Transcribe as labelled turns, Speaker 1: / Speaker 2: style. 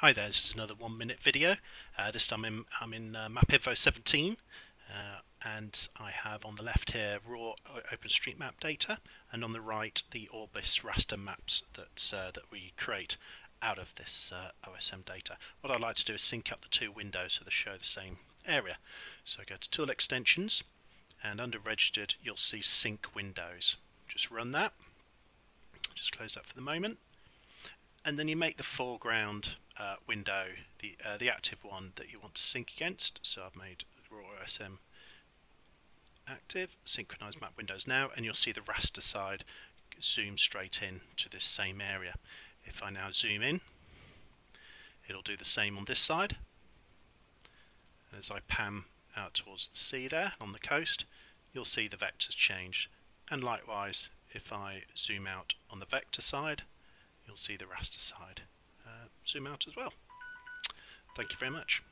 Speaker 1: Hi there, this is another one minute video. Uh, this time I'm, I'm in uh, MapInfo 17 uh, and I have on the left here raw OpenStreetMap data and on the right the Orbis raster maps that, uh, that we create out of this uh, OSM data. What I'd like to do is sync up the two windows so they show the same area. So I go to Tool Extensions and under Registered you'll see Sync Windows. Just run that. Just close that for the moment and then you make the foreground uh, window the uh, the active one that you want to sync against. So I've made raw OSM active, synchronize map windows now, and you'll see the raster side zoom straight in to this same area. If I now zoom in, it'll do the same on this side. As I pan out towards the sea there on the coast, you'll see the vectors change. And likewise, if I zoom out on the vector side, you'll see the raster side zoom out as well. Thank you very much.